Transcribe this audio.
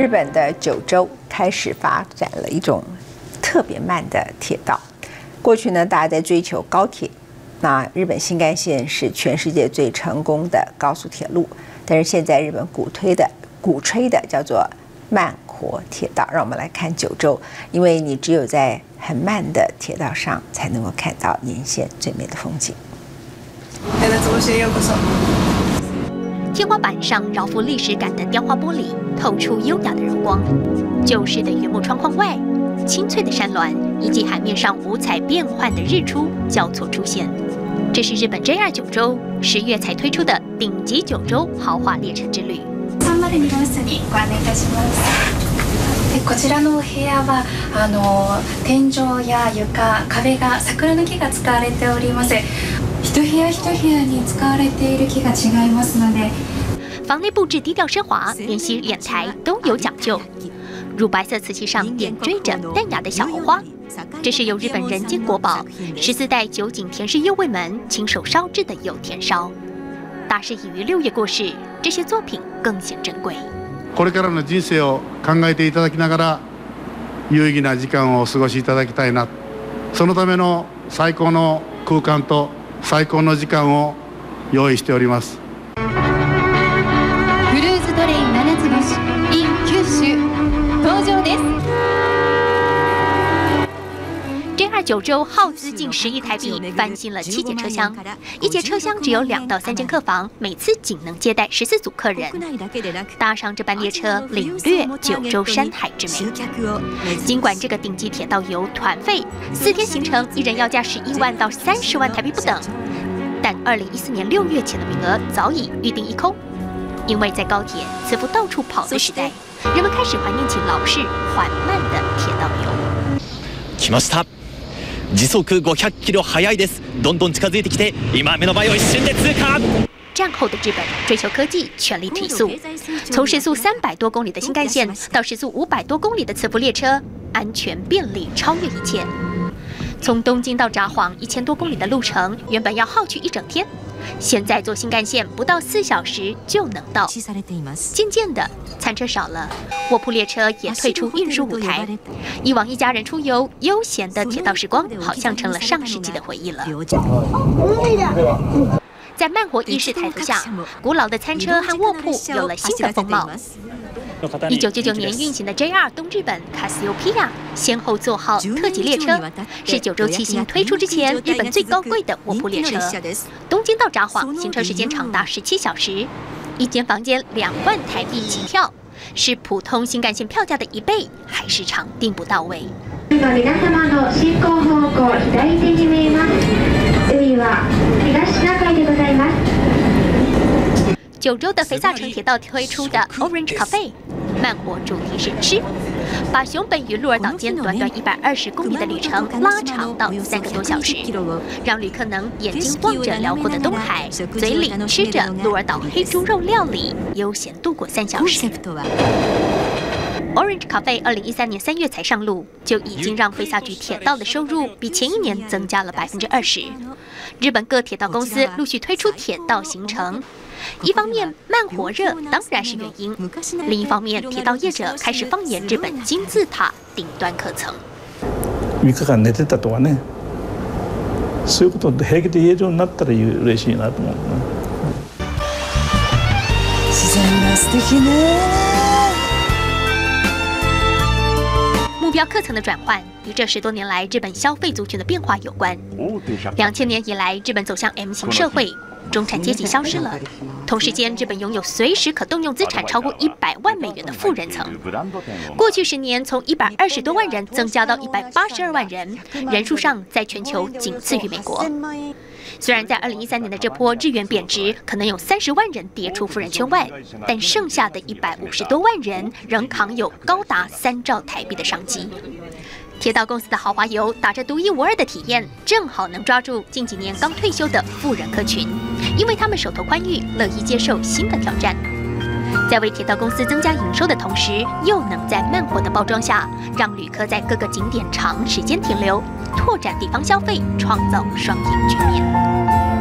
日本的九州开始发展了一种特别慢的铁道。过去呢，大家在追求高铁，那日本新干线是全世界最成功的高速铁路。但是现在日本鼓推的、鼓吹的叫做慢活铁道。让我们来看九州，因为你只有在很慢的铁道上，才能够看到沿线最美的风景。天花板上饶富历史感的雕花玻璃，透出优雅的柔光。旧式的原木窗框外，清脆的山峦以及海面上五彩变幻的日出交错出现。这是日本 JR 九州十月才推出的顶级九州豪华列车之旅。こちらのお部屋はあの天井や床壁が桜の木が使われております。 一部屋一部屋に使われている木が違いますので。房内布置低调奢华，连吸脸台都有讲究。乳白色瓷器上点缀着淡雅的小红花，这是由日本人间国宝十四代酒井田氏右卫门亲手烧制的有田烧。大师已于六月过世，这些作品更显珍贵。これからの人生を考えていただきながら有意義な時間をお過ごしいただきたいな。そのための最高の空間と 最高の時間を用意しております。JR 九州耗资近十亿台币翻新了七节车厢，一节车厢只有两到三间客房，每次仅能接待十四组客人。搭上这班列车，领略九州山海之美。尽管这个顶级铁道游团费四天行程一人要价十一万到三十万台币不等，但二零一四年六月起的名额早已预定一空，因为在高铁此付到处跑的时代，人们开始怀念起老式缓慢的铁道游。来ました。 時速500キロ速いです。どんどん近づいてきて、今目の前を一瞬で通過。战后的日本追求科技，全力提速，从时速三百多公里的新干线到时速五百多公里的磁浮列车，安全便利超越一切。从东京到札幌一千多公里的路程，原本要耗去一整天。 现在坐新干线不到四小时就能到。渐渐的，餐车少了，卧铺列车也退出运输舞台。以往一家人出游悠闲的铁道时光，好像成了上世纪的回忆了。在慢活仪式抬头下，古老的餐车和卧铺有了新的风貌。一九九九年运行的 JR 东日本卡西欧皮亚先后座号特级列车，是九州七星推出之前日本最高贵的卧铺列车。东京到札幌行车时间长达十七小时，一间房间两万台币起跳，是普通新干线票价的一倍，还时常订不到位。九州的肥萨城铁道推出的 Orange Cafe。慢活主题是吃，把熊本与鹿儿岛间短短一百二十公里的旅程拉长到三个多小时，让旅客能眼睛望着辽阔的东海，嘴里吃着鹿儿岛黑猪肉料理，悠闲度过三小时。Orange Cafe 二零一三年三月才上路，就已经让飞萨局铁道的收入比前一年增加了百分之二十。日本各铁道公司陆续推出铁道行程。一方面慢火热当然是原因，另一方面铁道业者开始放眼日本金字塔顶端客层。3日間寝てたとかね、そういうこと平気で言えるようになったら嬉しいなと思う。自然が素敵ね。 目标客层的转换与这十多年来日本消费族群的变化有关。两千年以来，日本走向 M 型社会。中产阶级消失了，同时间，日本拥有随时可动用资产超过一百万美元的富人层。过去十年，从一百二十多万人增加到一百八十二万人，人数上在全球仅次于美国。虽然在二零一三年的这波日元贬值，可能有三十万人跌出富人圈外，但剩下的一百五十多万人仍扛有高达三兆台币的商机。铁道公司的豪华游，打着独一无二的体验，正好能抓住近几年刚退休的富人客群，因为他们手头宽裕，乐意接受新的挑战。在为铁道公司增加营收的同时，又能在慢活的包装下，让旅客在各个景点长时间停留，拓展地方消费，创造双赢局面。